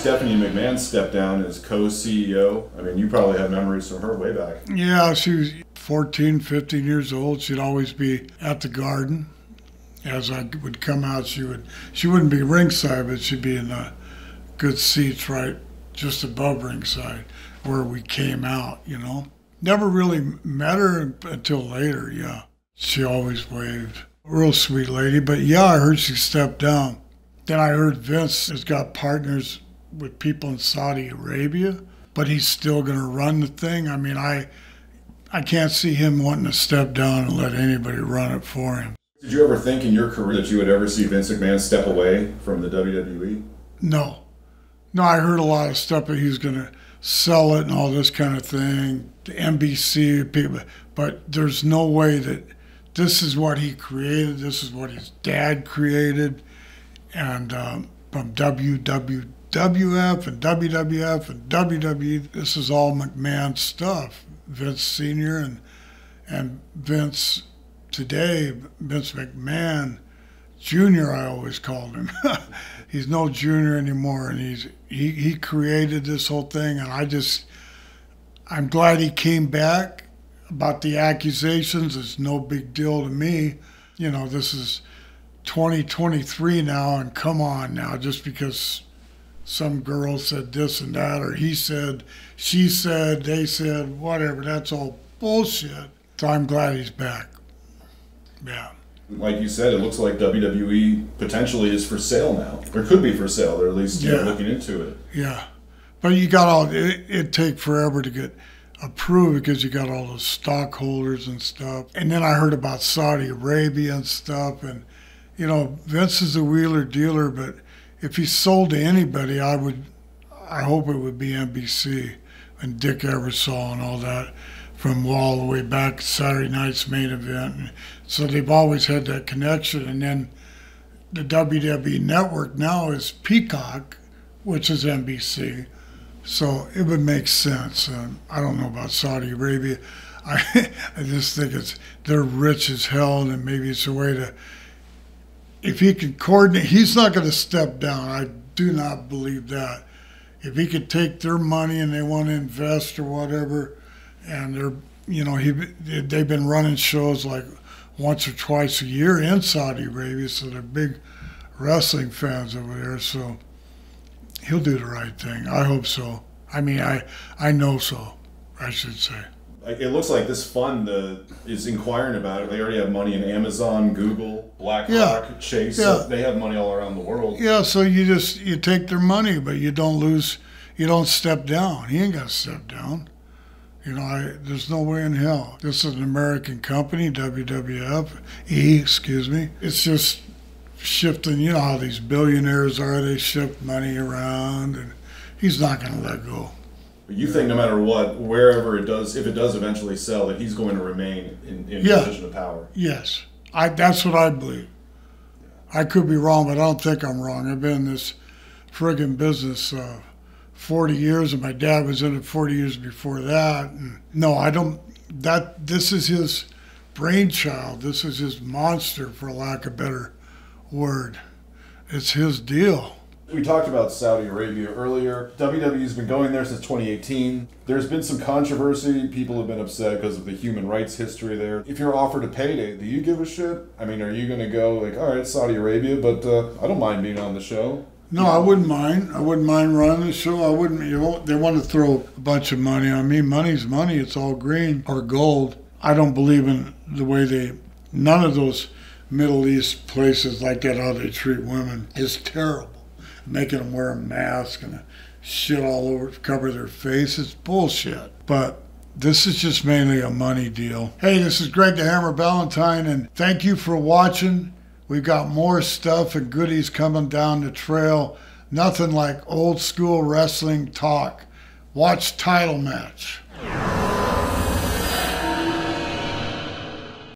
Stephanie McMahon stepped down as co-CEO. I mean, you probably have memories from her way back. Yeah, she was 14, 15 years old. She'd always be at the garden. As I would come out, she would she wouldn't be ringside, but she'd be in the good seats right just above ringside where we came out, you know. Never really met her until later, yeah. She always waved. Real sweet lady, but yeah, I heard she stepped down. Then I heard Vince has got partners with people in Saudi Arabia, but he's still going to run the thing. I mean, I I can't see him wanting to step down and let anybody run it for him. Did you ever think in your career that you would ever see Vince McMahon step away from the WWE? No. No, I heard a lot of stuff that he's going to sell it and all this kind of thing, the NBC people, but there's no way that this is what he created, this is what his dad created, and um, from WWWF and WWF and WWE, this is all McMahon stuff. Vince Sr. and and Vince today, Vince McMahon Jr. I always called him. he's no junior anymore, and he's he he created this whole thing, and I just I'm glad he came back. About the accusations, it's no big deal to me. You know, this is 2023 now, and come on now, just because some girl said this and that, or he said, she said, they said, whatever, that's all bullshit. So I'm glad he's back. Yeah like you said, it looks like WWE potentially is for sale now. Or could be for sale. They're at least yeah. looking into it. Yeah, but you got all it. It take forever to get approved because you got all the stockholders and stuff. And then I heard about Saudi Arabia and stuff. And you know, Vince is a wheeler dealer, but if he sold to anybody, I would. I hope it would be NBC and Dick Ebersol and all that from all the way back Saturday night's main event. So they've always had that connection. And then the WWE network now is Peacock, which is NBC. So it would make sense. Um, I don't know about Saudi Arabia. I, I just think it's they're rich as hell, and maybe it's a way to. If he can coordinate, he's not going to step down. I do not believe that. If he could take their money and they want to invest or whatever, and they're you know he they've been running shows like once or twice a year in Saudi Arabia, so they're big wrestling fans over there. So he'll do the right thing. I hope so. I mean, I I know so. I should say. It looks like this fund uh, is inquiring about it. They already have money in Amazon, Google, BlackRock, yeah. Chase. Yeah. They have money all around the world. Yeah. So you just you take their money, but you don't lose. You don't step down. He ain't got to step down. You know, I, there's no way in hell. This is an American company, WWF, E, excuse me. It's just shifting. You know how these billionaires are, they shift money around, and he's not going to let go. But you think no matter what, wherever it does, if it does eventually sell, that he's going to remain in, in yeah. position of power? Yes. I, that's what I believe. I could be wrong, but I don't think I'm wrong. I've been in this friggin' business. Uh, 40 years, and my dad was in it 40 years before that. And no, I don't. That this is his brainchild. This is his monster, for lack of a better word. It's his deal. We talked about Saudi Arabia earlier. WWE's been going there since 2018. There's been some controversy. People have been upset because of the human rights history there. If you're offered a payday, do you give a shit? I mean, are you going to go like, all right, Saudi Arabia, but uh, I don't mind being on the show? No, I wouldn't mind. I wouldn't mind running the show. I wouldn't. You know, they want to throw a bunch of money on me. Money's money. It's all green or gold. I don't believe in the way they. None of those Middle East places like that how they treat women is terrible. Making them wear a mask and shit all over cover their face. It's bullshit. But this is just mainly a money deal. Hey, this is Greg the Hammer Valentine, and thank you for watching. We've got more stuff and goodies coming down the trail. Nothing like old school wrestling talk. Watch title match.